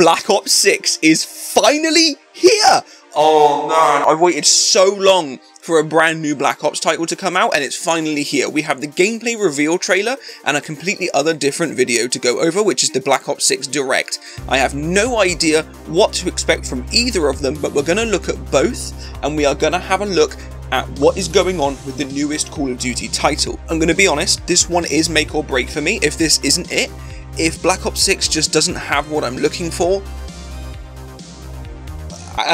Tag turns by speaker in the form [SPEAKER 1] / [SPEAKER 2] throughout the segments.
[SPEAKER 1] Black Ops 6 is finally here! Oh man, I've waited so long for a brand new Black Ops title to come out and it's finally here. We have the gameplay reveal trailer and a completely other different video to go over which is the Black Ops 6 Direct. I have no idea what to expect from either of them but we're going to look at both and we are going to have a look at what is going on with the newest Call of Duty title. I'm going to be honest, this one is make or break for me if this isn't it. If Black Ops 6 just doesn't have what I'm looking for, I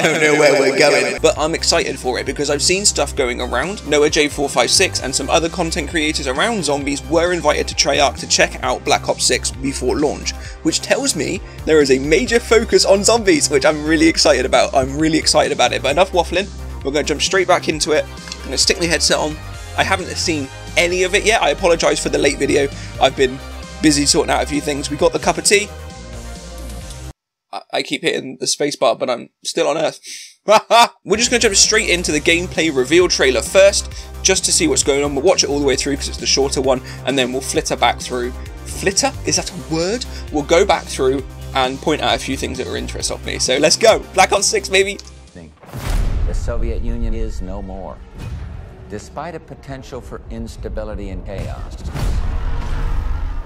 [SPEAKER 1] don't know where we're going, but I'm excited for it because I've seen stuff going around. Noah J456 and some other content creators around zombies were invited to Treyarch to check out Black Ops 6 before launch, which tells me there is a major focus on zombies, which I'm really excited about. I'm really excited about it, but enough waffling. We're going to jump straight back into it. I'm going to stick my headset on. I haven't seen any of it yet. I apologise for the late video. I've been busy sorting out a few things. We got the cup of tea. I keep hitting the spacebar, but I'm still on Earth. We're just going to jump straight into the gameplay reveal trailer first, just to see what's going on. We'll watch it all the way through because it's the shorter one, and then we'll flitter back through. Flitter? Is that a word? We'll go back through and point out a few things that are interest of me. So let's go. Black on 6, maybe.
[SPEAKER 2] The Soviet Union is no more. Despite a potential for instability and chaos,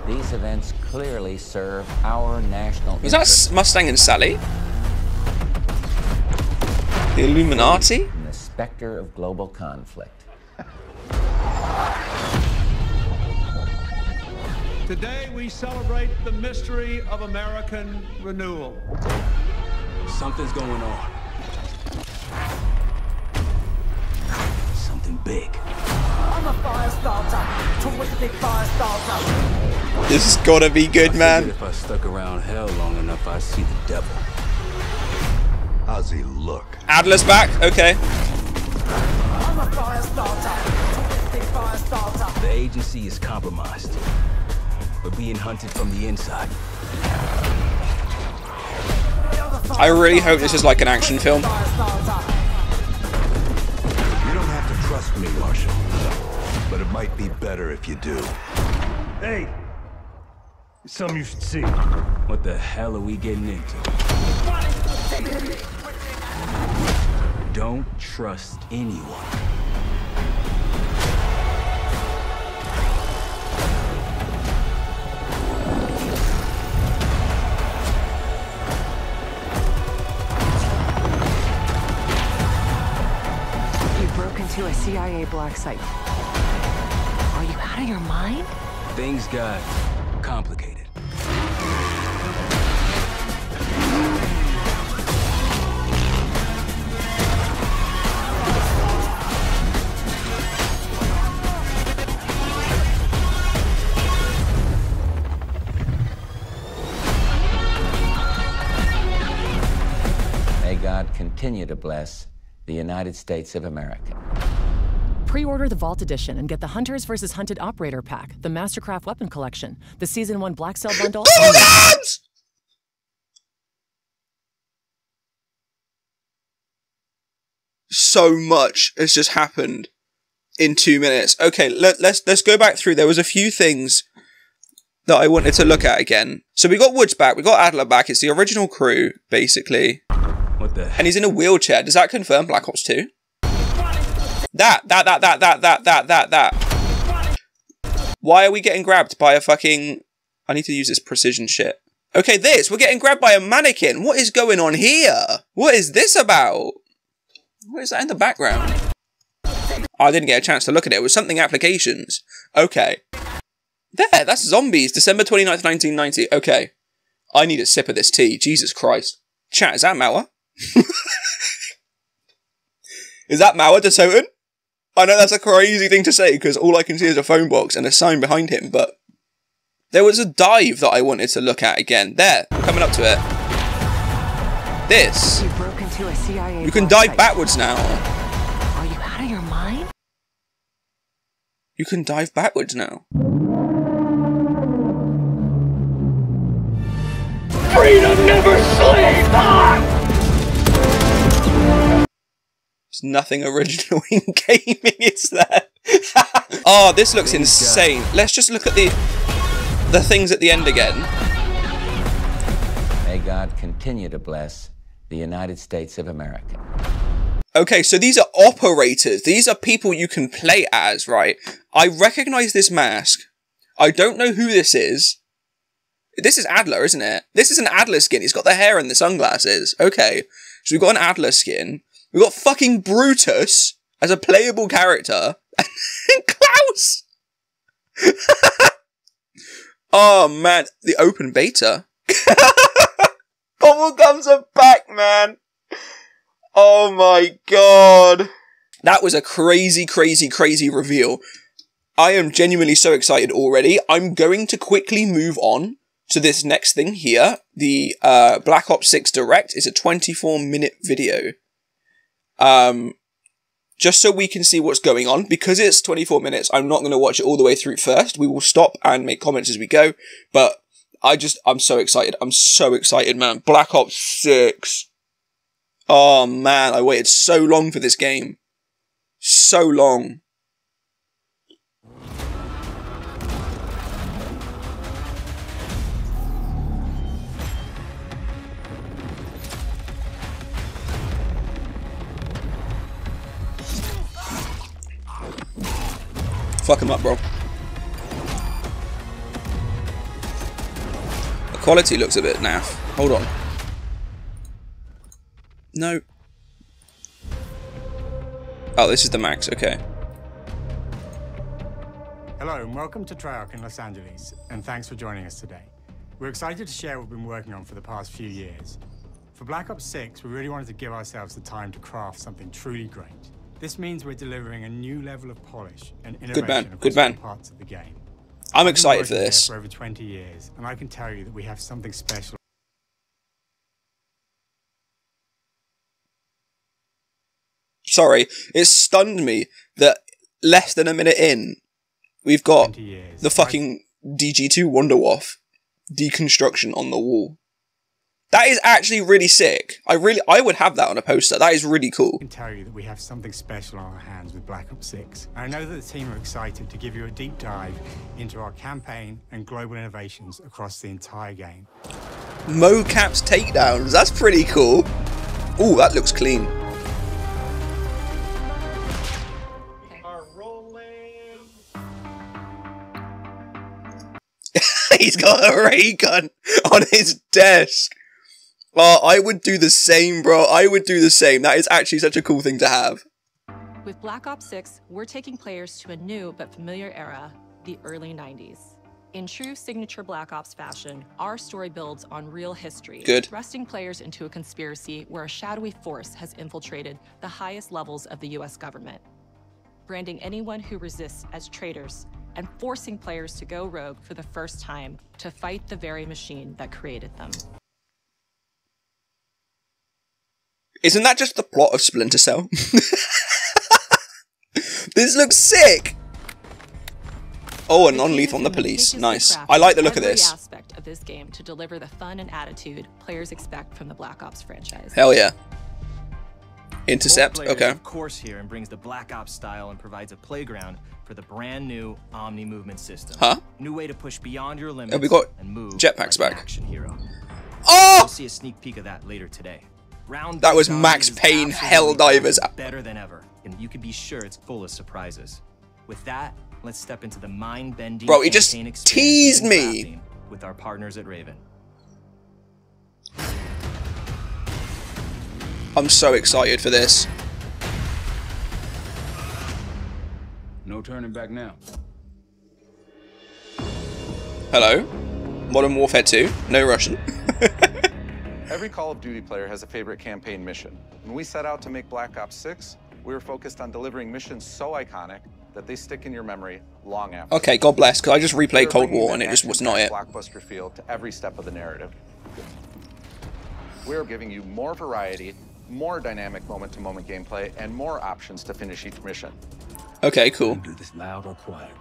[SPEAKER 2] these events clearly serve our national
[SPEAKER 1] Was that Mustang and Sally? The Illuminati?
[SPEAKER 2] And the specter of global conflict.
[SPEAKER 3] Today we celebrate the mystery of American renewal.
[SPEAKER 4] Something's going on. Something big. I'm a fire
[SPEAKER 1] starter. Twisted fire starter. This has gotta be good,
[SPEAKER 4] I
[SPEAKER 1] man.
[SPEAKER 4] If I stuck around hell long enough, I'd see the devil.
[SPEAKER 5] How's he look?
[SPEAKER 1] Adler's back. Okay.
[SPEAKER 4] The agency is compromised. We're being hunted from the inside.
[SPEAKER 1] I really hope this is like an action film.
[SPEAKER 5] Trust me, Marshall. But it might be better if you do.
[SPEAKER 6] Hey, something you should see.
[SPEAKER 4] What the hell are we getting into? Don't trust anyone.
[SPEAKER 7] You broke into a CIA black site. Are you out of your mind?
[SPEAKER 4] Things got complicated.
[SPEAKER 2] May God continue to bless the United States of America.
[SPEAKER 8] Pre-order the Vault Edition and get the Hunters vs. Hunted Operator Pack, the Mastercraft Weapon Collection, the Season 1 Black Cell Bundle...
[SPEAKER 1] so much has just happened in two minutes. Okay, let, let's let's go back through. There was a few things that I wanted to look at again. So we got Woods back, we got Adler back. It's the original crew, basically.
[SPEAKER 4] What the?
[SPEAKER 1] And he's in a wheelchair. Does that confirm Black Ops 2? That, that, that, that, that, that, that, that, that. Why are we getting grabbed by a fucking... I need to use this precision shit. Okay, this. We're getting grabbed by a mannequin. What is going on here? What is this about? What is that in the background? I didn't get a chance to look at it. It was something applications. Okay. There, that's zombies. December 29th, 1990. Okay. I need a sip of this tea. Jesus Christ. Chat, is that Mauer? is that Mauer der Toten? I know that's a crazy thing to say because all I can see is a phone box and a sign behind him, but there was a dive that I wanted to look at again. There, coming up to it. This.
[SPEAKER 7] You broke into a CIA.
[SPEAKER 1] You can dive backwards now.
[SPEAKER 7] Are you out of your mind?
[SPEAKER 1] You can dive backwards now.
[SPEAKER 9] Freedom never sleeps!
[SPEAKER 1] There's nothing original in gaming, is there? oh, this looks insane. Let's just look at the the things at the end again.
[SPEAKER 2] May God continue to bless the United States of America.
[SPEAKER 1] Okay, so these are operators. These are people you can play as, right? I recognize this mask. I don't know who this is. This is Adler, isn't it? This is an Adler skin. He's got the hair and the sunglasses. Okay. So we've got an Adler skin. We've got fucking Brutus as a playable character. And Klaus! oh man, the open beta. Bubblegums are back, man. Oh my god. That was a crazy, crazy, crazy reveal. I am genuinely so excited already. I'm going to quickly move on to this next thing here. The uh, Black Ops 6 Direct is a 24 minute video. Um, just so we can see what's going on. Because it's 24 minutes, I'm not going to watch it all the way through first. We will stop and make comments as we go. But I just, I'm so excited. I'm so excited, man. Black Ops 6. Oh man, I waited so long for this game. So long. Fuck him up, bro. The quality looks a bit naff. Hold on. No. Oh, this is the max, okay.
[SPEAKER 10] Hello and welcome to Treyarch in Los Angeles, and thanks for joining us today. We're excited to share what we've been working on for the past few years. For Black Ops 6, we really wanted to give ourselves the time to craft something truly great. This means we're delivering a new level of polish and innovation
[SPEAKER 1] Good man, good man.
[SPEAKER 10] parts of the game.
[SPEAKER 1] I'm excited for this.
[SPEAKER 10] For over 20 years, and I can tell you that we have something special
[SPEAKER 1] Sorry, it stunned me that less than a minute in, we've got the fucking DG2 Wunderwaffe deconstruction on the wall. That is actually really sick. I really, I would have that on a poster. That is really cool.
[SPEAKER 10] I can tell you that we have something special on our hands with Black Ops 6. I know that the team are excited to give you a deep dive into our campaign and global innovations across the entire game.
[SPEAKER 1] Mocaps takedowns. That's pretty cool. Oh, that looks clean. He's got a ray gun on his desk. Oh, I would do the same, bro. I would do the same. That is actually such a cool thing to have.
[SPEAKER 11] With Black Ops 6, we're taking players to a new but familiar era, the early 90s. In true signature Black Ops fashion, our story builds on real history,
[SPEAKER 1] Good.
[SPEAKER 11] thrusting players into a conspiracy where a shadowy force has infiltrated the highest levels of the US government, branding anyone who resists as traitors and forcing players to go rogue for the first time to fight the very machine that created them.
[SPEAKER 1] Isn't that just the plot of Splinter Cell? this looks sick. Oh, a non-lethal on the police. Nice. I like the look of this.
[SPEAKER 11] aspect of this game to deliver the fun and attitude players expect from the Black Ops franchise.
[SPEAKER 1] Hell yeah. Intercept.
[SPEAKER 12] Bolt
[SPEAKER 1] Okay.
[SPEAKER 12] Of course, here and brings the Black Ops style and provides a playground for the brand new Omni movement system.
[SPEAKER 1] Huh?
[SPEAKER 12] New way to push beyond your limits
[SPEAKER 1] And we got
[SPEAKER 12] and move
[SPEAKER 1] jetpacks
[SPEAKER 12] like
[SPEAKER 1] back.
[SPEAKER 12] action hero.
[SPEAKER 1] Oh!
[SPEAKER 12] We'll see a sneak peek of that later today. Round
[SPEAKER 1] That was Max Payne
[SPEAKER 12] absolutely
[SPEAKER 1] Helldivers.
[SPEAKER 12] better than ever, and you can be sure it's full of surprises. With that, let's step into the mind-bending
[SPEAKER 1] Bro, he just teased me.
[SPEAKER 12] with our partners at Raven.
[SPEAKER 1] I'm so excited for this.
[SPEAKER 13] No turning back now.
[SPEAKER 1] Hello? Modern Warfare 2? No Russian.
[SPEAKER 14] Every Call of Duty player has a favorite campaign mission. When we set out to make Black Ops 6, we were focused on delivering missions so iconic that they stick in your memory long after.
[SPEAKER 1] Okay, God bless, because I just replayed Cold War and it just was not it.
[SPEAKER 14] Blockbuster feel to every step of the narrative. We're giving you more variety, more dynamic moment-to-moment gameplay, and more options to finish each mission.
[SPEAKER 1] Okay, cool.
[SPEAKER 5] Do this loud or quiet.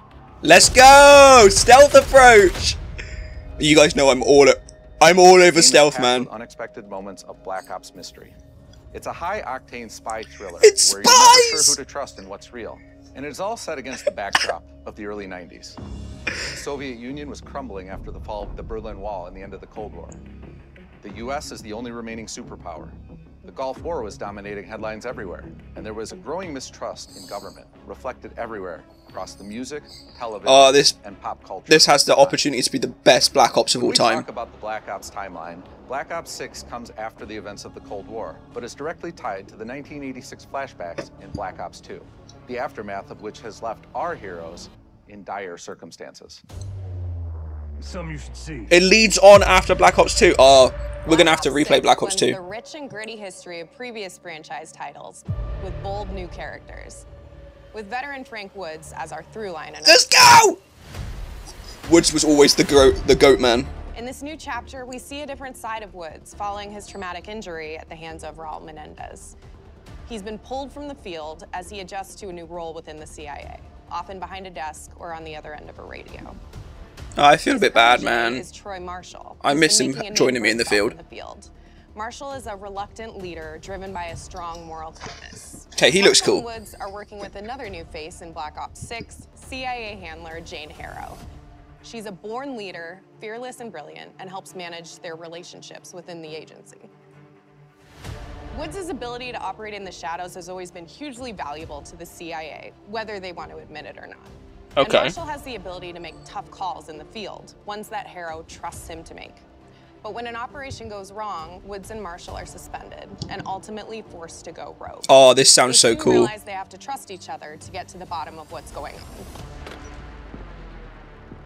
[SPEAKER 1] Let's go! Stealth approach! You guys know I'm all I'm all over stealth, man.
[SPEAKER 14] Unexpected moments of Black Ops mystery. It's a high-octane spy thriller
[SPEAKER 1] It's
[SPEAKER 14] where you're never sure who to trust and what's real. And it's all set against the backdrop of the early 90s. The Soviet Union was crumbling after the fall of the Berlin Wall and the end of the Cold War. The US is the only remaining superpower. The Gulf War was dominating headlines everywhere, and there was a growing mistrust in government, reflected everywhere across the music, television,
[SPEAKER 1] Oh, this
[SPEAKER 14] and pop culture.
[SPEAKER 1] this has the opportunity to be the best Black Ops of
[SPEAKER 14] When
[SPEAKER 1] all
[SPEAKER 14] we
[SPEAKER 1] time.
[SPEAKER 14] talk about the Black Ops timeline, Black Ops 6 comes after the events of the Cold War, but is directly tied to the 1986 flashbacks in Black Ops 2, the aftermath of which has left our heroes in dire circumstances.
[SPEAKER 6] Some you should see.
[SPEAKER 1] It leads on after Black Ops 2. Oh, we're gonna have to replay Black Ops 2.
[SPEAKER 15] The rich and gritty history of previous franchise titles with bold new characters. With veteran Frank Woods as our through line. And
[SPEAKER 1] Let's go! Woods was always the goat, the goat man.
[SPEAKER 15] In this new chapter, we see a different side of Woods following his traumatic injury at the hands of Raul Menendez. He's been pulled from the field as he adjusts to a new role within the CIA, often behind a desk or on the other end of a radio.
[SPEAKER 1] Oh, I feel a bit bad, man.
[SPEAKER 15] Is Troy Marshall.
[SPEAKER 1] I miss him
[SPEAKER 15] making a name
[SPEAKER 1] joining me in the field.
[SPEAKER 15] in the field. Marshall is a reluctant leader driven by a strong moral compass.
[SPEAKER 1] Okay, he looks
[SPEAKER 15] Marshall
[SPEAKER 1] cool.
[SPEAKER 15] Woods are working with another new face in Black Ops 6, CIA handler Jane Harrow. She's a born leader, fearless and brilliant, and helps manage their relationships within the agency. Woods' ability to operate in the shadows has always been hugely valuable to the CIA, whether they want to admit it or not. And
[SPEAKER 1] Okay.
[SPEAKER 15] Marshall has the ability to make tough calls in the field, ones that Harrow trusts him to make. But when an operation goes wrong, Woods and Marshall are suspended and ultimately forced to go rogue.
[SPEAKER 1] Oh, this sounds
[SPEAKER 15] They
[SPEAKER 1] so cool.
[SPEAKER 15] realize they have to trust each other to get to the bottom of what's going on.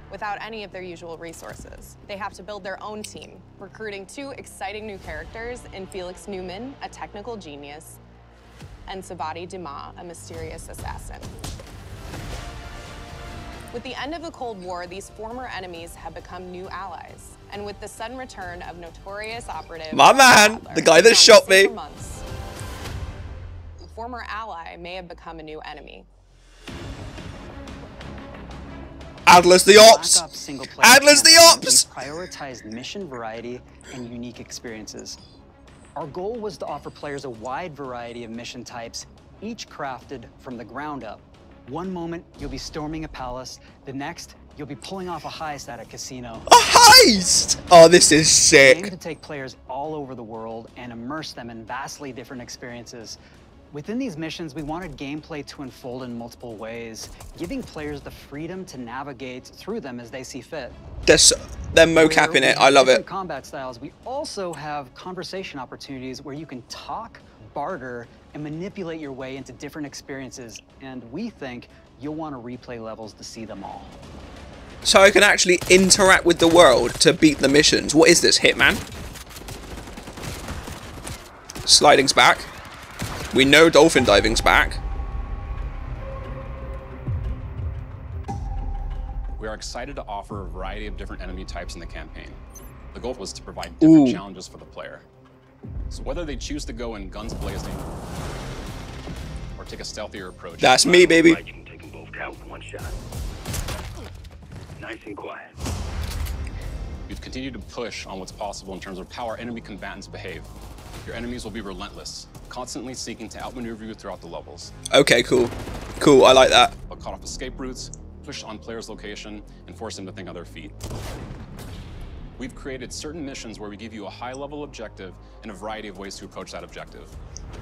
[SPEAKER 15] Without any of their usual resources, they have to build their own team, recruiting two exciting new characters in Felix Neumann, a technical genius, and Sevati Dumas, a mysterious assassin. With the end of the Cold War, these former enemies have become new allies. And with the sudden return of notorious operative
[SPEAKER 1] My man,
[SPEAKER 15] Adler,
[SPEAKER 1] the guy that shot me.
[SPEAKER 15] months, a former ally may have become a new enemy.
[SPEAKER 1] Adler's the ops.
[SPEAKER 16] Black Ops single player
[SPEAKER 1] Adler's the ops.
[SPEAKER 16] we Prioritized mission variety and unique experiences. Our goal was to offer players a wide variety of mission types, each crafted from the ground up. One moment, you'll be storming a palace. The next, you'll be pulling off a heist at a casino.
[SPEAKER 1] A heist! Oh, this is
[SPEAKER 16] We aim
[SPEAKER 1] sick.
[SPEAKER 16] to take players all over the world and immerse them in vastly different experiences. Within these missions, we wanted gameplay to unfold in multiple ways, giving players the freedom to navigate through them as they see fit.
[SPEAKER 1] They're, so, they're mocap in it. I love it.
[SPEAKER 16] Combat styles. We also have conversation opportunities where you can talk, barter, and manipulate your way into different experiences. And we think you'll want to replay levels to see them all.
[SPEAKER 1] So I can actually interact with the world to beat the missions. What is this, Hitman? Sliding's back. We know dolphin diving's back.
[SPEAKER 17] We are excited to offer a variety of different enemy types in the campaign. The goal was to provide different
[SPEAKER 1] Ooh.
[SPEAKER 17] challenges for the player. So whether they choose to go in guns blazing or take a stealthier approach.
[SPEAKER 1] That's me, baby.
[SPEAKER 9] Take them both out one shot. Nice and quiet.
[SPEAKER 17] We've continued to push on what's possible in terms of how our enemy combatants behave. Your enemies will be relentless, constantly seeking to outmaneuver you throughout the levels.
[SPEAKER 1] Okay, cool. Cool, I like that.
[SPEAKER 17] They'll cut off escape routes, push on players' location, and force them to think on their feet. We've created certain missions where we give you a high-level objective and a variety of ways to approach that objective.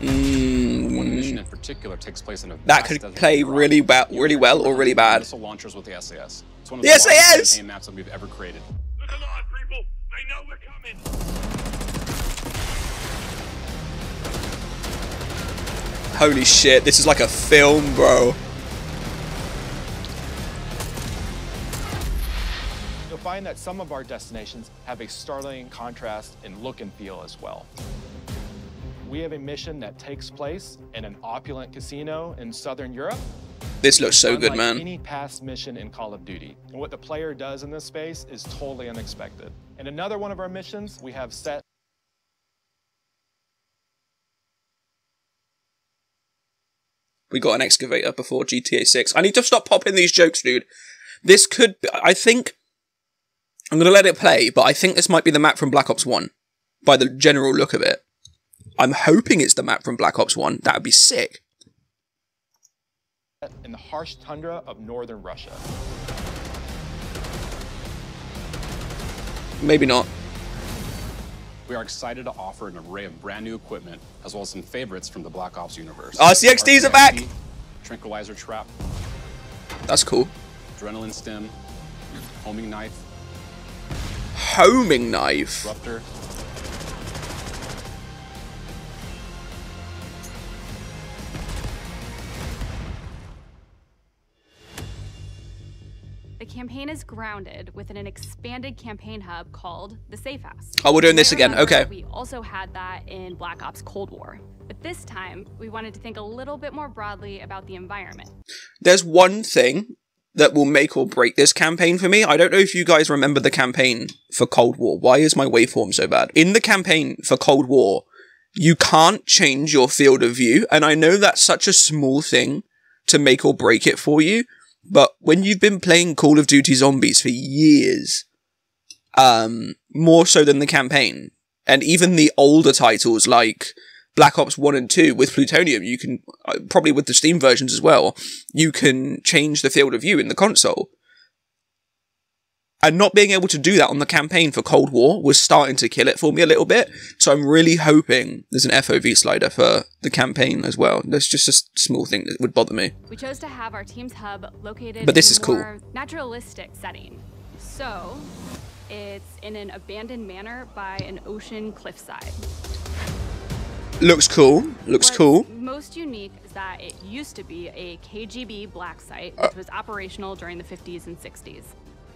[SPEAKER 17] Mm. One mission in particular takes place in a
[SPEAKER 1] That
[SPEAKER 17] vast
[SPEAKER 1] could play really, ba- really well or really bad.
[SPEAKER 17] Missile launchers with the SAS. It's one of
[SPEAKER 1] The
[SPEAKER 17] the,
[SPEAKER 1] SAS!
[SPEAKER 17] campaign maps that we've ever created.
[SPEAKER 9] Look alive, people! They know we're coming!
[SPEAKER 1] Holy shit, this is like a film, bro.
[SPEAKER 18] Find that some of our destinations have a startling contrast in look and feel as well. We have a mission that takes place in an opulent casino in Southern Europe.
[SPEAKER 1] This looks so good, man.
[SPEAKER 18] Any past mission in Call of Duty. And what the player does in this space is totally unexpected. And another one of our missions we have set
[SPEAKER 1] We got an excavator before GTA 6. I need to stop popping these jokes, dude. This could I think, I'm going to let it play, but I think this might be the map from Black Ops 1 by the general look of it. I'm hoping it's the map from Black Ops 1. That would be sick.
[SPEAKER 18] in the harsh tundra of northern Russia.
[SPEAKER 1] Maybe not.
[SPEAKER 17] we are excited to offer an array of brand new equipment, as well as some favorites from the Black Ops universe.
[SPEAKER 1] RCXDs are back!
[SPEAKER 17] Tranquilizer trap.
[SPEAKER 1] That's cool.
[SPEAKER 17] Adrenaline stim. Homing knife.
[SPEAKER 1] Homing knife?
[SPEAKER 17] Disruptor.
[SPEAKER 19] The campaign is grounded within an expanded campaign hub called the Safe House.
[SPEAKER 1] Oh, we're doing this again. Okay.
[SPEAKER 19] We also had that in Black Ops Cold War. But this time, we wanted to think a little bit more broadly about the environment.
[SPEAKER 1] There's one thing that will make or break this campaign for me. I don't know if you guys remember the campaign for Cold War. Why is my waveform so bad? In the campaign for Cold War, you can't change your field of view, and I know that's such a small thing to make or break it for you, but when you've been playing Call of Duty Zombies for years, um, more so than the campaign, and even the older titles like Black Ops 1 and 2 with Plutonium, you can, uh, probably with the Steam versions as well, you can change the field of view in the console. And not being able to do that on the campaign for Cold War was starting to kill it for me a little bit. So I'm really hoping there's an FOV slider for the campaign as well. That's just a small thing that would bother me.
[SPEAKER 19] We chose to have our team's hub located
[SPEAKER 1] But this
[SPEAKER 19] in
[SPEAKER 1] is cool.
[SPEAKER 19] naturalistic setting. So, it's in an abandoned manor by an ocean cliffside.
[SPEAKER 1] Looks cool. Looks
[SPEAKER 19] What's
[SPEAKER 1] cool.
[SPEAKER 19] Most unique is that it used to be a KGB black site,
[SPEAKER 1] Uh.
[SPEAKER 19] which was operational during the 50s and 60s.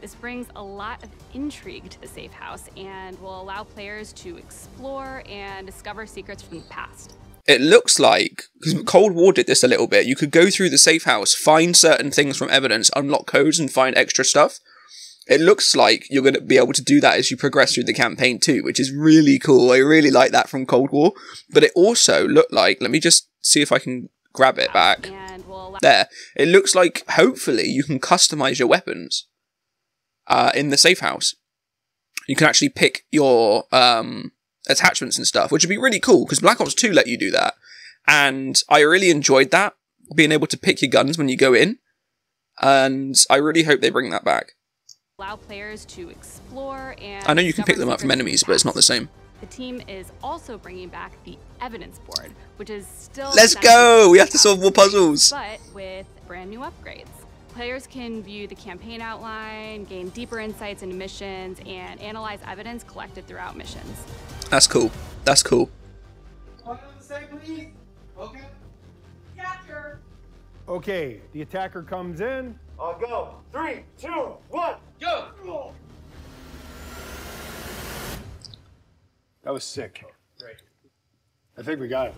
[SPEAKER 19] This brings a lot of intrigue to the safe house and will allow players to explore and discover secrets from the past.
[SPEAKER 1] It looks like because Cold War did this a little bit. You could go through the safe house, find certain things from evidence, unlock codes, and find extra stuff. It looks like you're going to be able to do that as you progress through the campaign too, which is really cool. I really like that from Cold War. But it also looked like, let me just see if I can grab it back.
[SPEAKER 19] And will allow
[SPEAKER 1] There. It looks like hopefully you can customize your weapons uh, in the safe house. You can actually pick your um, attachments and stuff, which would be really cool because Black Ops 2 let you do that. And I really enjoyed that, being able to pick your guns when you go in. And I really hope they bring that back.
[SPEAKER 19] Allow players to explore and
[SPEAKER 1] I know you can pick them up from enemies, but it's not the same.
[SPEAKER 19] The team is also bringing back the evidence board, which is still
[SPEAKER 1] Let's go! We have to solve more puzzles.
[SPEAKER 19] but with brand new upgrades. Players can view the campaign outline, gain deeper insights into missions, and analyze evidence collected throughout missions.
[SPEAKER 1] That's cool. That's cool.
[SPEAKER 6] Okay, the attacker comes in. I'll go. Three, two, one, That was sick. Great. I think we got it.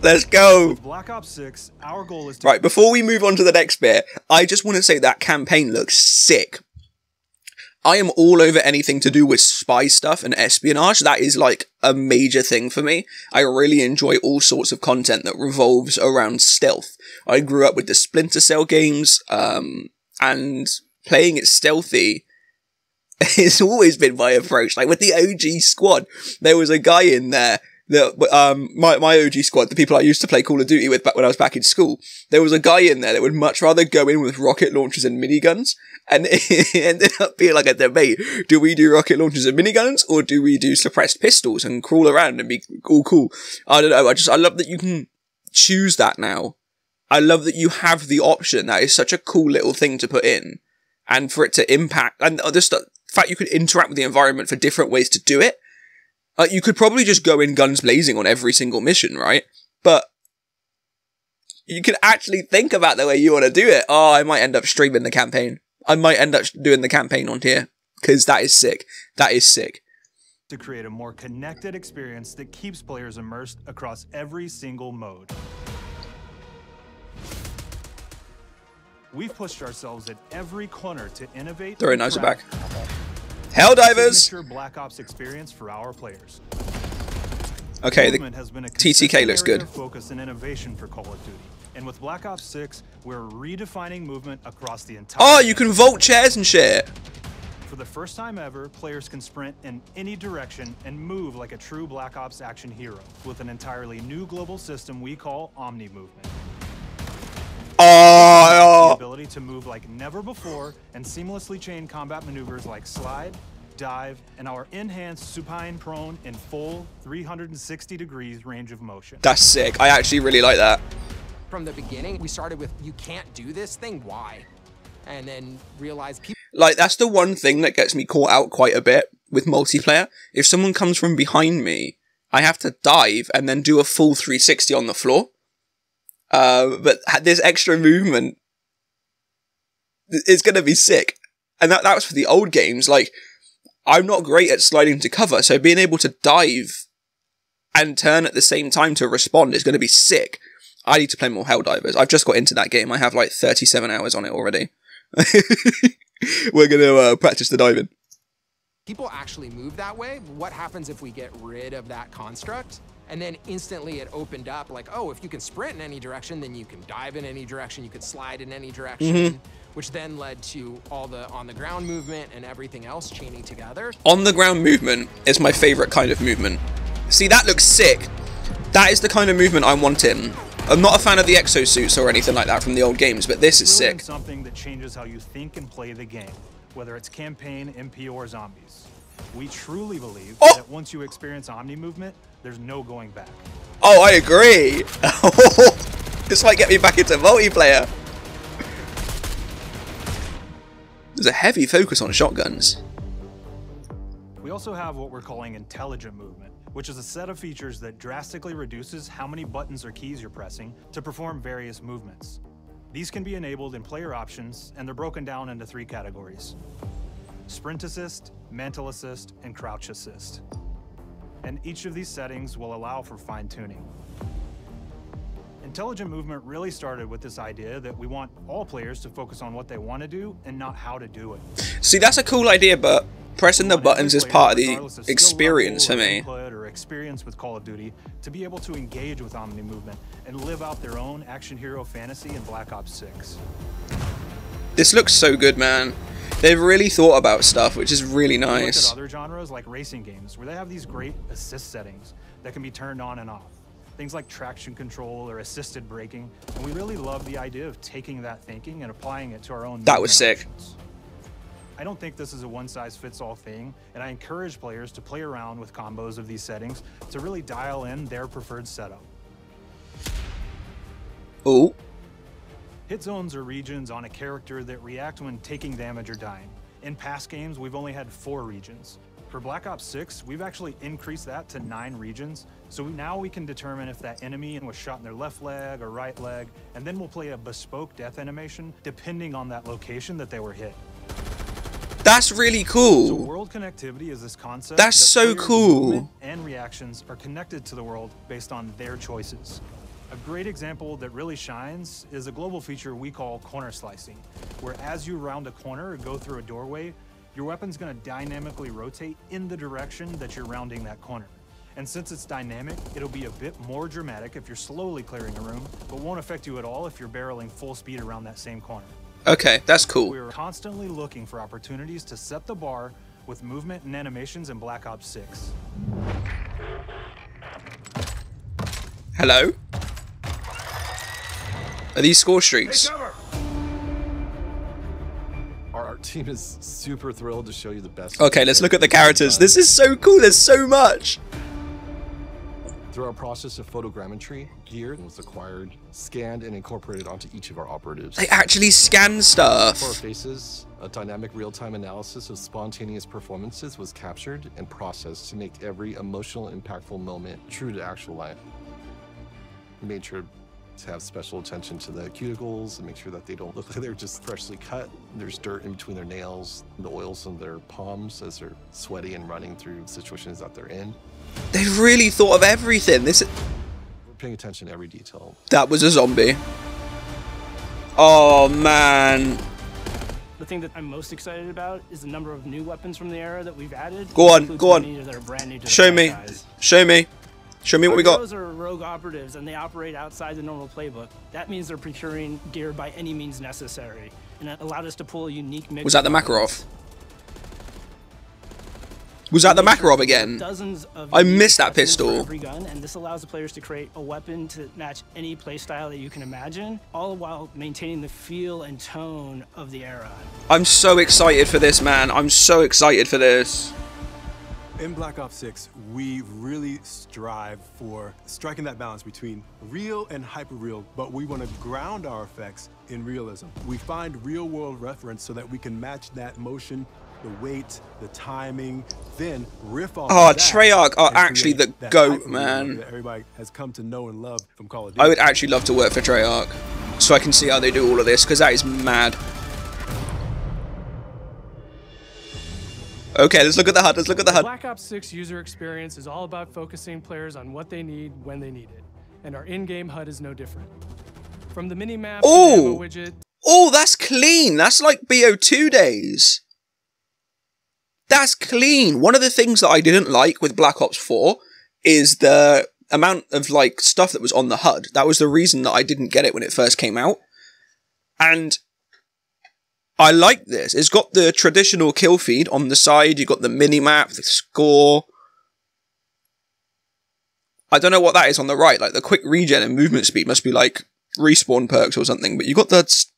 [SPEAKER 1] Let's go.
[SPEAKER 20] Black Ops 6, our goal is to
[SPEAKER 1] Right, before we move on to the next bit, I just want to say that campaign looks sick. I am all over anything to do with spy stuff and espionage. That is like a major thing for me. I really enjoy all sorts of content that revolves around stealth. I grew up with the Splinter Cell games, um, and playing it stealthy it's always been my approach. Like with the OG squad, there was a guy in there that, um, my, my OG squad, the people I used to play Call of Duty with back when I was back in school, there was a guy in there that would much rather go in with rocket launchers and miniguns. And it ended up being like a debate. Do we do rocket launchers and miniguns or do we do suppressed pistols and crawl around and be all cool? I don't know. I just, I love that you can choose that now. I love that you have the option. That is such a cool little thing to put in and for it to impact and just fact you could interact with the environment for different ways to do it. Like you could probably just go in guns blazing on every single mission, right? But you can actually think about the way you want to do it. Oh, I might end up streaming the campaign. I might end up doing the campaign on here because that is sick. That is sick.
[SPEAKER 20] to create a more connected experience that keeps players immersed across every single mode. We've pushed ourselves at every corner to innovate.
[SPEAKER 1] Throwing
[SPEAKER 20] and
[SPEAKER 1] knives are
[SPEAKER 20] craft
[SPEAKER 1] back. Helldivers!
[SPEAKER 20] signature Black Ops experience for our players.
[SPEAKER 1] Okay, the
[SPEAKER 20] has been a
[SPEAKER 1] TTK looks good.
[SPEAKER 20] Focus and innovation for Call of Duty. And with Black Ops 6, we're redefining movement across the entire
[SPEAKER 1] Oh, you can vault chairs and shit.
[SPEAKER 20] For the first time ever, players can sprint in any direction and move like a true Black Ops action hero with an entirely new global system we call Omni Movement. Oh, the
[SPEAKER 1] Oh,
[SPEAKER 20] ability to move like never before and seamlessly chain combat maneuvers like slide, dive, and our enhanced supine prone in full 360 degrees range of motion.
[SPEAKER 1] That's sick. I actually really like that.
[SPEAKER 21] From the beginning, we started with, you can't do this thing, why? And then realized people.
[SPEAKER 1] Like, that's the one thing that gets me caught out quite a bit with multiplayer. If someone comes from behind me, I have to dive and then do a full 360 on the floor. Uh, but this extra movement is going to be sick. And that, that was for the old games. Like, I'm not great at sliding to cover, so being able to dive and turn at the same time to respond is going to be sick. I need to play more Helldivers. I've just got into that game. I have like 37 hours on it already. We're going to uh, practice the diving.
[SPEAKER 21] People actually move that way. What happens if we get rid of that construct? And then instantly it opened up like, oh, if you can sprint in any direction, then you can dive in any direction, you can slide in any direction. Mm -hmm which then led to all the on the ground movement and everything else chaining together.
[SPEAKER 1] On the ground movement is my favorite kind of movement. See, that looks sick. That is the kind of movement I'm wanting. I'm not a fan of the exosuits or anything like that from the old games, but this is sick.
[SPEAKER 20] Something that changes how you think and play the game, whether it's campaign, MP, or zombies. We truly believe oh! that once you experience Omni movement, there's no going back.
[SPEAKER 1] Oh, I agree. this might get me back into multiplayer. There's a heavy focus on shotguns.
[SPEAKER 20] We also have what we're calling intelligent movement, which is a set of features that drastically reduces how many buttons or keys you're pressing to perform various movements. These can be enabled in player options, and they're broken down into three categories. Sprint assist, mantle assist, and crouch assist. And each of these settings will allow for fine tuning. Intelligent movement really started with this idea that we want all players to focus on what they want to do and not how to do it.
[SPEAKER 1] See, that's a cool idea, but pressing the buttons is part of the experience for me.
[SPEAKER 20] Or experience with Call of Duty to be able to engage with Omni movement and live out their own action hero fantasy in Black Ops 6.
[SPEAKER 1] This looks so good, man. They've really thought about stuff, which is really nice.
[SPEAKER 20] other genres like racing games, where they have these great assist settings that can be turned on and off things like traction control or assisted braking. And we really love the idea of taking that thinking and applying it to our own.
[SPEAKER 1] That was sick.
[SPEAKER 20] Options. I don't think this is a one-size-fits-all thing, and I encourage players to play around with combos of these settings to really dial in their preferred setup.
[SPEAKER 1] Oh.
[SPEAKER 20] Hit zones are regions on a character that react when taking damage or dying. In past games, we've only had four regions. For Black Ops 6, we've actually increased that to nine regions, so now we can determine if that enemy was shot in their left leg or right leg, and then we'll play a bespoke death animation depending on that location that they were hit.
[SPEAKER 1] That's really cool.
[SPEAKER 20] So world connectivity is this concept.
[SPEAKER 1] That's that so cool.
[SPEAKER 20] And reactions are connected to the world based on their choices. A great example that really shines is a global feature we call corner slicing, where as you round a corner or go through a doorway, your weapon's gonna dynamically rotate in the direction that you're rounding that corner. And since it's dynamic, it'll be a bit more dramatic if you're slowly clearing a room, but won't affect you at all if you're barreling full speed around that same corner.
[SPEAKER 1] Okay, that's cool.
[SPEAKER 20] We're constantly looking for opportunities to set the bar with movement and animations in Black Ops 6.
[SPEAKER 1] Hello? Are these score streaks?
[SPEAKER 22] Our team is super thrilled to show you the best.
[SPEAKER 1] Okay, let's look at the characters. This is so cool. There's so much.
[SPEAKER 22] Through our process of photogrammetry, gear was acquired, scanned, and incorporated onto each of our operatives.
[SPEAKER 1] They actually scan stuff.
[SPEAKER 22] For our faces, a dynamic real-time analysis of spontaneous performances was captured and processed to make every emotional, impactful moment true to actual life. We made sure to have special attention to the cuticles and make sure that they don't look like they're just freshly cut. There's dirt in between their nails, the oils on their palms as they're sweaty and running through situations that they're in.
[SPEAKER 1] They've really thought of everything. This is...
[SPEAKER 22] We're paying attention to every detail.
[SPEAKER 1] That was a zombie. Oh, man.
[SPEAKER 23] The thing that I'm most excited about is the number of new weapons from the era that we've added.
[SPEAKER 1] Go on, go on. Show me. Show me. Show me what we got.
[SPEAKER 23] Those are rogue operatives, and they operate outside the normal playbook. That means they're procuring gear by any means necessary, and it allowed us to pull a unique mix.
[SPEAKER 1] Was that the Makarov? Was that the Makarov again?
[SPEAKER 23] Dozens of
[SPEAKER 1] I missed that pistol.
[SPEAKER 23] Every gun, and this allows the players to create a weapon to match any playstyle that you can imagine, all while maintaining the feel and tone of the era.
[SPEAKER 1] I'm so excited for this, man. I'm so excited for this.
[SPEAKER 24] In Black Ops 6, we really strive for striking that balance between real and hyper-real, but we want to ground our effects in realism. We find real-world reference so that we can match that motion, the weight, the timing, then riff off
[SPEAKER 1] Oh,
[SPEAKER 24] of
[SPEAKER 1] Treyarch are actually the goat, man.
[SPEAKER 24] That everybody has come to know and love from Call of Duty.
[SPEAKER 1] I would actually love to work for Treyarch, so I can see how they do all of this, because that is mad. Okay, let's look at the HUD. Let's look at the HUD.
[SPEAKER 25] Black Ops 6 user experience is all about focusing players on what they need when they need it, and our in-game HUD is no different. From the minimap, to the
[SPEAKER 1] Oh!
[SPEAKER 25] widget,
[SPEAKER 1] Oh, that's clean. That's like BO2 days. That's clean. One of the things that I didn't like with Black Ops 4 is the amount of like stuff that was on the HUD. That was the reason that I didn't get it when it first came out. And I like this. It's got the traditional kill feed on the side. You've got the mini map, the score. I don't know what that is on the right. Like the quick regen and movement speed must be like respawn perks or something. But you got the. s-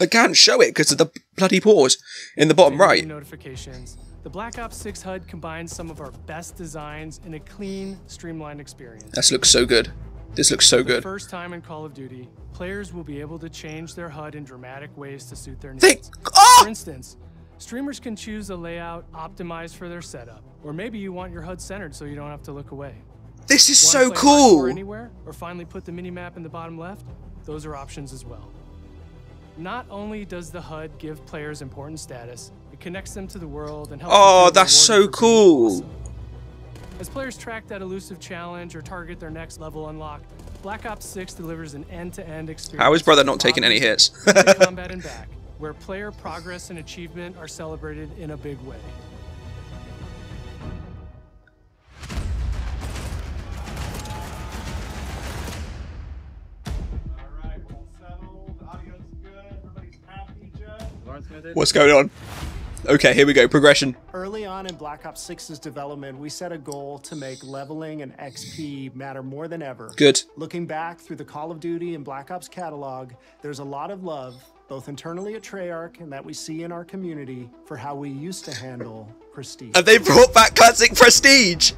[SPEAKER 1] I can't show it because of the bloody pause in the bottom right.
[SPEAKER 25] notifications, the Black Ops 6 HUD combines some of our best designs in a clean, streamlined experience.
[SPEAKER 1] This looks so good. This looks so good.
[SPEAKER 25] first time in Call of Duty, players will be able to change their HUD in dramatic ways to suit their needs.
[SPEAKER 1] Ah!
[SPEAKER 25] For instance, streamers can choose a layout optimized for their setup, or maybe you want your HUD centered so you don't have to look away.
[SPEAKER 1] This is so cool.
[SPEAKER 25] Anywhere, or finally put the minimap in the bottom left? Those are options as well. Not only does the HUD give players important status, it connects them to the world and helps
[SPEAKER 1] Oh, that's so cool.
[SPEAKER 25] awesome. As players track that elusive challenge or target their next level unlock, Black Ops 6 delivers an end-to-end experience.
[SPEAKER 1] How is brother not taking any hits?
[SPEAKER 25] combat and back, where player progress and achievement are celebrated in a big way.
[SPEAKER 1] What's going on? Okay, here we go. Progression.
[SPEAKER 26] Early on in Black Ops 6's development, we set a goal to make leveling and XP matter more than ever.
[SPEAKER 1] Good.
[SPEAKER 26] Looking back through the Call of Duty and Black Ops catalog, there's a lot of love, both internally at Treyarch and that we see in our community, for how we used to handle prestige.
[SPEAKER 1] Have they brought back classic prestige?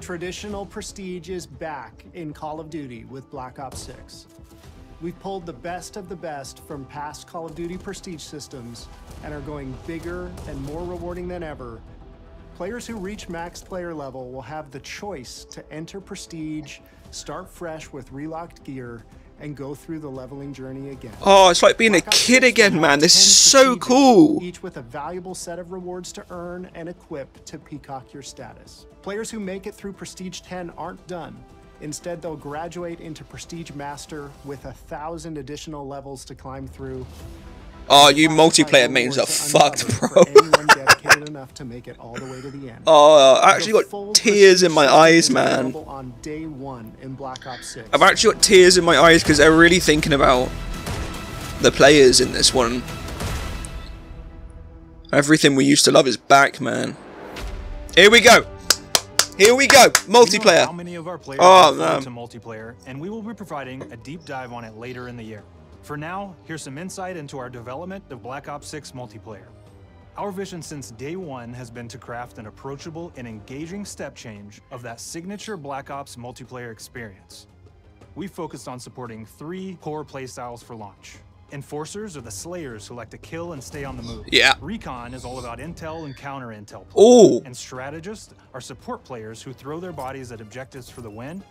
[SPEAKER 26] Traditional prestige is back in Call of Duty with Black Ops 6. We've pulled the best of the best from past Call of Duty prestige systems and are going bigger and more rewarding than ever. Players who reach max player level will have the choice to enter prestige, start fresh with relocked gear, and go through the leveling journey again.
[SPEAKER 1] Oh, it's like being a kid again, man. This is so cool.
[SPEAKER 26] Each with a valuable set of rewards to earn and equip to peacock your status. Players who make it through Prestige 10 aren't done. Instead, they'll graduate into Prestige Master with a thousand additional levels to climb through.
[SPEAKER 1] Oh, you multiplayer mains are fucked, bro.
[SPEAKER 26] Enough to make it all the way to the end.
[SPEAKER 1] Oh, I actually got tears in my eyes, man.
[SPEAKER 26] On day one in Black Ops 6.
[SPEAKER 1] I've actually got tears in my eyes because they're really thinking about the players in this one. Everything we used to love is back, man. Here we go. Here we go. Multiplayer.
[SPEAKER 20] How many of our players
[SPEAKER 1] Oh, no.
[SPEAKER 20] to multiplayer, and we will be providing a deep dive on it later in the year. For now, here's some insight into our development of Black Ops 6 multiplayer. Our vision since day one has been to craft an approachable and engaging step change of that signature Black Ops multiplayer experience. We focused on supporting three core playstyles for launch. Enforcers are the slayers who like to kill and stay on the move.
[SPEAKER 1] Yeah.
[SPEAKER 20] Recon is all about intel and counter intel.
[SPEAKER 1] Ooh.
[SPEAKER 20] And strategists are support players who throw their bodies at objectives for the win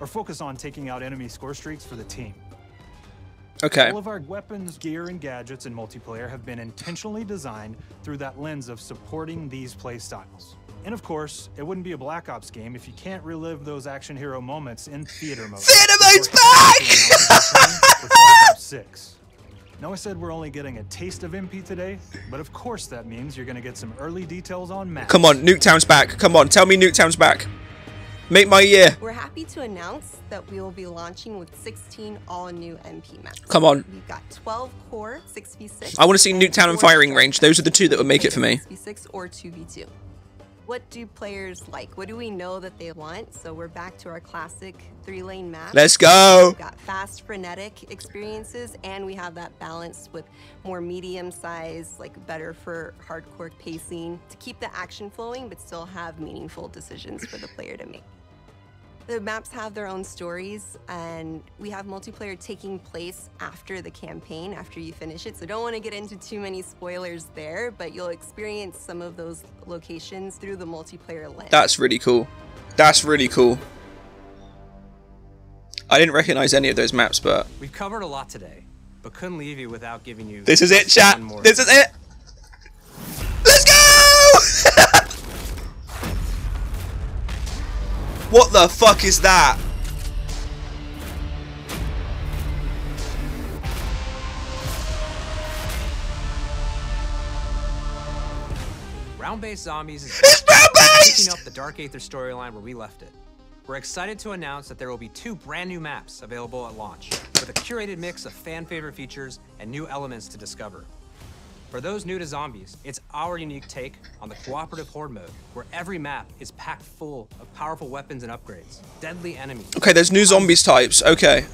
[SPEAKER 20] or focus on taking out enemy score streaks for the team.
[SPEAKER 1] Okay.
[SPEAKER 20] All of our weapons, gear, and gadgets in multiplayer have been intentionally designed through that lens of supporting these play styles. And of course, it wouldn't be a Black Ops game if you can't relive those action hero moments in theater mode. Theater mode's back! with Black Ops 6. Now I said we're only getting a taste of MP today, but of course that means you're gonna get some early details on Max.
[SPEAKER 1] Come on, Nuketown's back. Come on, tell me Nuketown's back. Make my year.
[SPEAKER 27] We're happy to announce that we will be launching with 16 all new MP maps.
[SPEAKER 1] Come on.
[SPEAKER 27] We've got 12 core 6v6.
[SPEAKER 1] I want to see Nuketown and Firing Range. Those are the two that would make it for me.
[SPEAKER 27] 6v6 or 2v2. What do players like? What do we know that they want? So we're back to our classic three-lane map.
[SPEAKER 1] Let's go.
[SPEAKER 27] We've got fast, frenetic experiences, and we have that balance with more medium size, like better for hardcore pacing to keep the action flowing, but still have meaningful decisions for the player to make. The maps have their own stories, and we have multiplayer taking place after the campaign, after you finish it. So don't want to get into too many spoilers there, but you'll experience some of those locations through the multiplayer lens.
[SPEAKER 1] That's really cool. That's really cool. I didn't recognize any of those maps, but
[SPEAKER 28] We've covered a lot today, but couldn't leave you without giving you.
[SPEAKER 1] this is it,
[SPEAKER 28] just
[SPEAKER 1] chat.
[SPEAKER 28] more
[SPEAKER 1] This is it. Let's go! what the fuck is that?
[SPEAKER 28] Round-based zombies is picking up the Dark Aether storyline where we left it. We're excited to announce that there will be two brand new maps available at launch, with a curated mix of fan favorite features and new elements to discover. For those new to zombies, it's our unique take on the cooperative horde mode, where every map is packed full of powerful weapons and upgrades, deadly enemies.
[SPEAKER 1] Okay, there's new zombies types. Okay.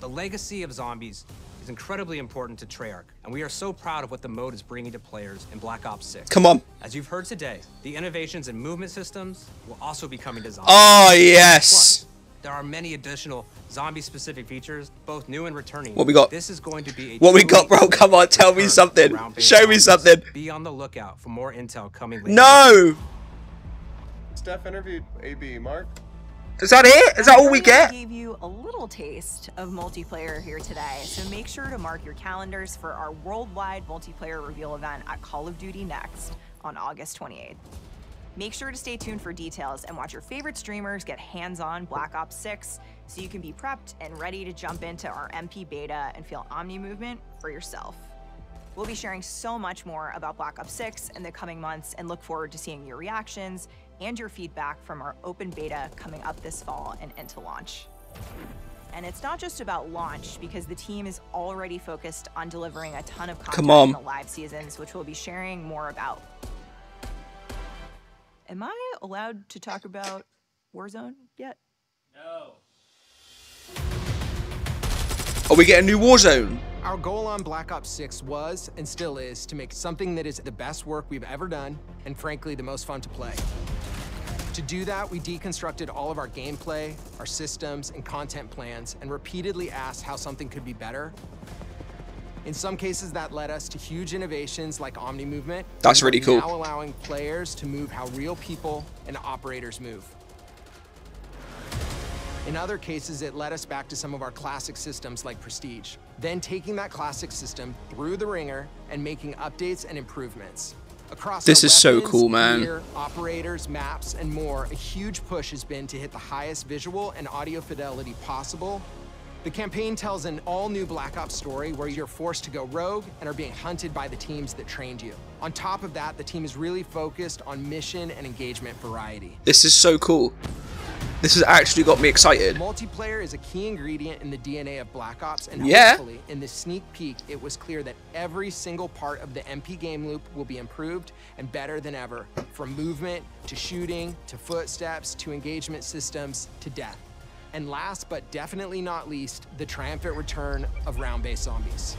[SPEAKER 28] The legacy of zombies is incredibly important to Treyarch, and we are so proud of what the mode is bringing to players in Black Ops 6.
[SPEAKER 1] Come on.
[SPEAKER 28] As you've heard today, the innovations in movement systems will also be coming to zombies.
[SPEAKER 1] Oh, yes.
[SPEAKER 28] Plus, there are many additional zombie-specific features, both new and returning.
[SPEAKER 1] What we got?
[SPEAKER 28] This is going to be a
[SPEAKER 1] What we got, bro? Come on, tell me something. Show me something.
[SPEAKER 28] Be on the lookout for more intel coming later.
[SPEAKER 1] No!
[SPEAKER 29] Steph interviewed AB. Mark?
[SPEAKER 1] Is that it? Is that all we get?
[SPEAKER 30] gave you a little taste of multiplayer here today, so make sure to mark your calendars for our worldwide multiplayer reveal event at Call of Duty Next on August 28th. Make sure to stay tuned for details and watch your favorite streamers get hands-on Black Ops 6 so you can be prepped and ready to jump into our MP beta and feel Omni movement for yourself. We'll be sharing so much more about Black Ops 6 in the coming months and look forward to seeing your reactions and your feedback from our open beta coming up this fall and into launch. And it's not just about launch because the team is already focused on delivering a ton of content
[SPEAKER 1] Come on.
[SPEAKER 30] in the live seasons, which we'll be sharing more about. Am I allowed to talk about Warzone yet? No.
[SPEAKER 1] Are we getting a new Warzone?
[SPEAKER 21] Our goal on Black Ops 6 was, and still is, to make something that is the best work we've ever done, and frankly, the most fun to play. To do that, we deconstructed all of our gameplay, our systems, and content plans, and repeatedly asked how something could be better. In some cases, that led us to huge innovations like Omni Movement.
[SPEAKER 1] That's really cool.
[SPEAKER 21] Now allowing players to move how real people and operators move. In other cases, it led us back to some of our classic systems like Prestige. Then taking that classic system through the ringer and making updates and improvements. Across
[SPEAKER 1] This is so
[SPEAKER 21] weapons,
[SPEAKER 1] cool, man.
[SPEAKER 21] gear, operators, maps, and more, a huge push has been to hit the highest visual and audio fidelity possible. The campaign tells an all-new Black Ops story where you're forced to go rogue and are being hunted by the teams that trained you. On top of that, the team is really focused on mission and engagement variety.
[SPEAKER 1] This is so cool. This has actually got me excited.
[SPEAKER 21] Multiplayer is a key ingredient in the DNA of Black Ops, and
[SPEAKER 1] Yeah.
[SPEAKER 21] hopefully, in this sneak peek, it was clear that every single part of the MP game loop will be improved and better than ever, from movement to shooting to footsteps to engagement systems to death. And last but definitely not least, the triumphant return of round-based zombies.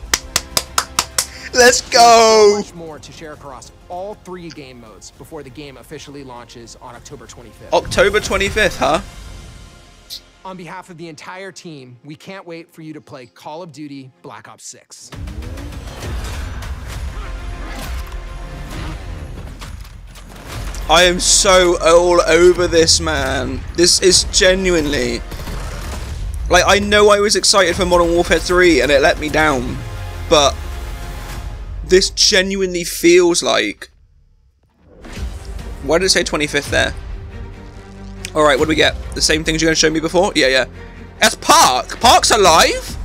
[SPEAKER 1] Let's go!
[SPEAKER 21] Much more to share across all three game modes before the game officially launches on October 25th.
[SPEAKER 1] October 25th, huh?
[SPEAKER 21] On behalf of the entire team, we can't wait for you to play Call of Duty Black Ops 6.
[SPEAKER 1] I am so all over this, man. This is genuinely. Like, I know I was excited for Modern Warfare 3 and it let me down, but this genuinely feels like. Why did it say 25th there? Alright, what do we get? The same things you're going to show me before? Yeah, yeah. That's Park! Park's alive?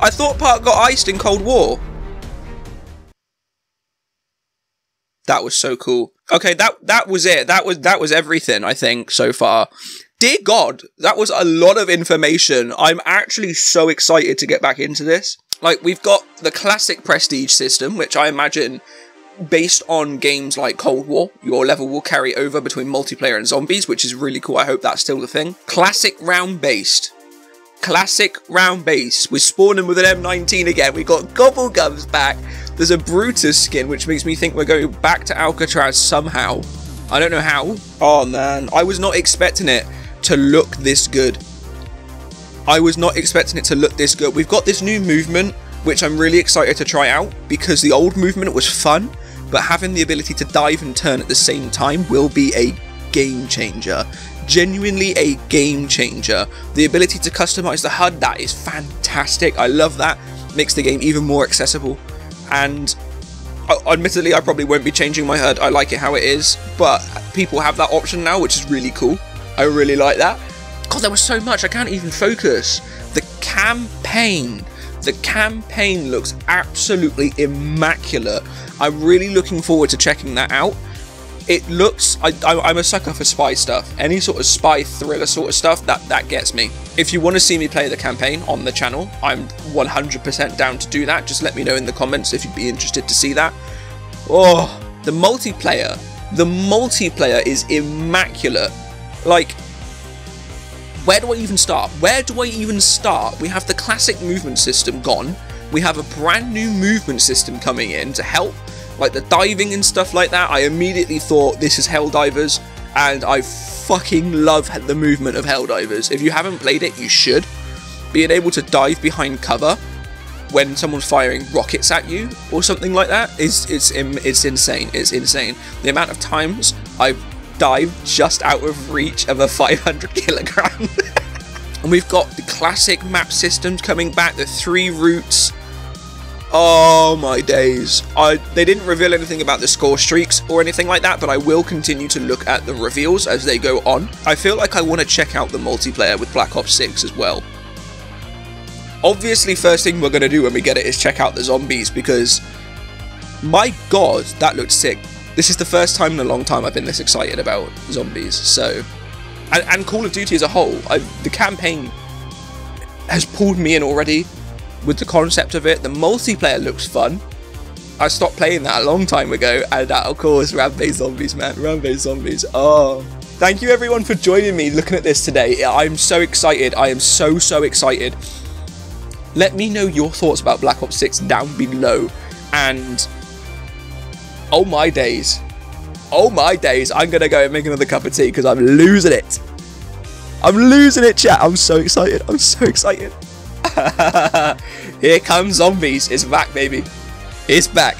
[SPEAKER 1] I thought Park got iced in Cold War. That was so cool. Okay, that that was it. That was that was everything I think so far. Dear God, that was a lot of information. I'm actually so excited to get back into this. Like we've got the classic prestige system, which I imagine based on games like Cold War, your level will carry over between multiplayer and zombies, which is really cool. I hope that's still the thing. Classic round based. Classic round base. We're spawning with an M19 again. We got Gobblegums back. There's a Brutus skin, which makes me think we're going back to Alcatraz somehow. I don't know how. Oh man, I was not expecting it to look this good. I was not expecting it to look this good. We've got this new movement, which I'm really excited to try out because the old movement was fun, but having the ability to dive and turn at the same time will be a game changer. Genuinely a game changer. The ability to customize the HUD, that is fantastic. I love that. Makes the game even more accessible. And uh, admittedly, I probably won't be changing my HUD. I like it how it is, but people have that option now, which is really cool. I really like that. God, there was so much. I can't even focus. The campaign. The campaign looks absolutely immaculate. I'm really looking forward to checking that out. It looks, I, am a sucker for spy stuff. Any sort of spy thriller sort of stuff, that, that gets me. If you want to see me play the campaign on the channel, I'm 100% down to do that. Just let me know in the comments if you'd be interested to see that. Oh, the multiplayer. The multiplayer is immaculate. Like, where do I even start? Where do I even start? We have the classic movement system gone. We have a brand new movement system coming in to help, like the diving and stuff like that. I immediately thought this is Helldivers, and I fucking love the movement of Helldivers. If you haven't played it, you should. Being able to dive behind cover when someone's firing rockets at you or something like that is it's it's insane. It's insane. The amount of times I've dive just out of reach of a 500 kilogram. and we've got the classic map systems coming back, the three routes. Oh my days. I, they didn't reveal anything about the score streaks or anything like that, but I will continue to look at the reveals as they go on. I feel like I want to check out the multiplayer with Black Ops 6 as well. Obviously, first thing we're going to do when we get it is check out the zombies because my god, that looked sick. This is the first time in a long time I've been this excited about zombies. So, and, and Call of Duty as a whole, I, the campaign has pulled me in already with the concept of it. The multiplayer looks fun. I stopped playing that a long time ago, and that of course, round-based zombies, man, round-based zombies. Oh, thank you everyone for joining me looking at this today. I'm so excited. I am so so excited. Let me know your thoughts about Black Ops 6 down below, and Oh my days. Oh my days. I'm going to go and make another cup of tea because I'm losing it. I'm losing it, chat. I'm so excited. I'm so excited. Here comes zombies. It's back, baby. It's back.